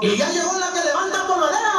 Y ya llegó la que levanta por madera.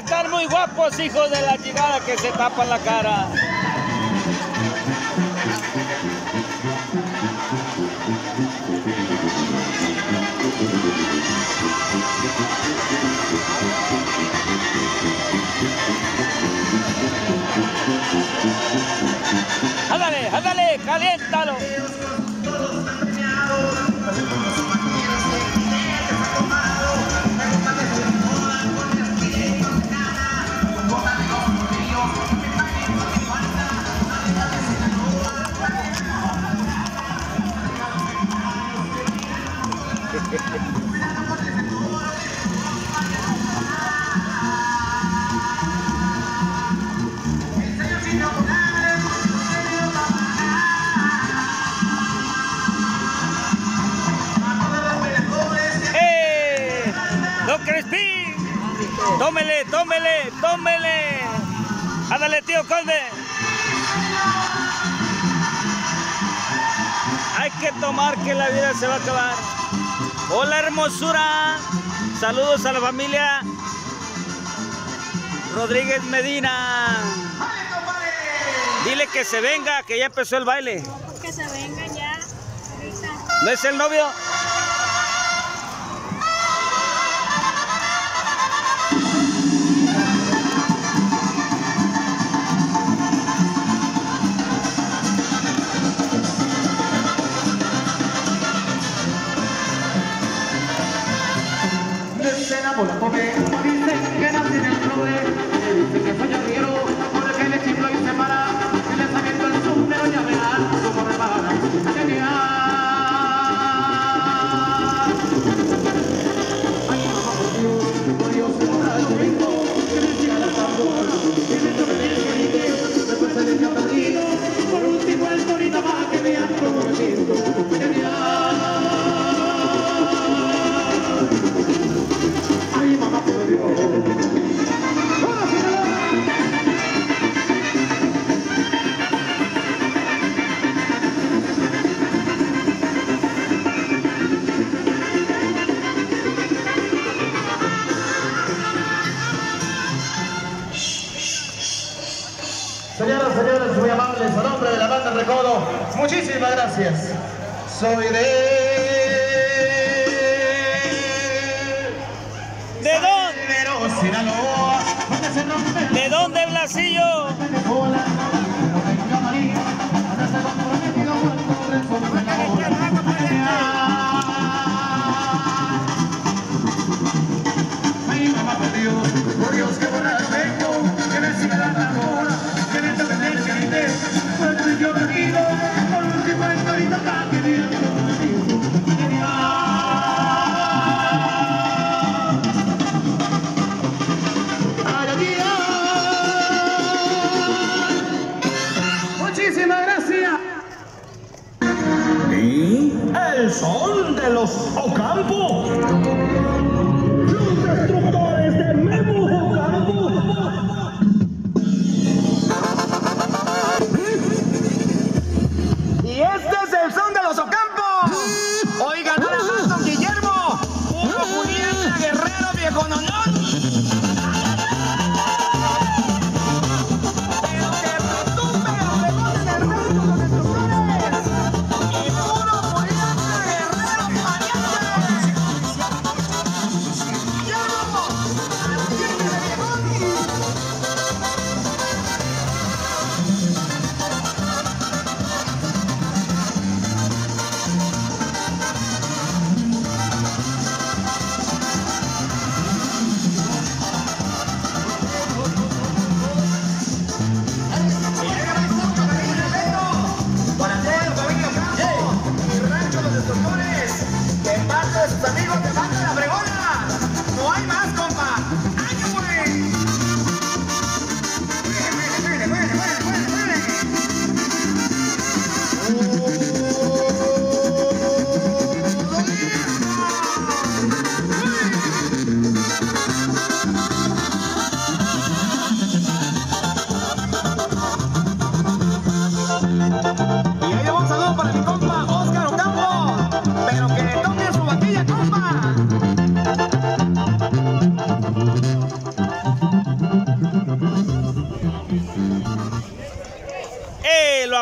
están muy guapos, hijos de la chingada que se tapan la cara. Tómele, tómele, tómele. Ándale, tío Conde. Hay que tomar que la vida se va a acabar. Hola hermosura. Saludos a la familia Rodríguez Medina. Dile que se venga, que ya empezó el baile. No, que se venga ya. ¿No es el novio? Hola. ¿De dónde, Blasillo? al campo.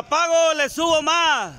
Apago, le subo más.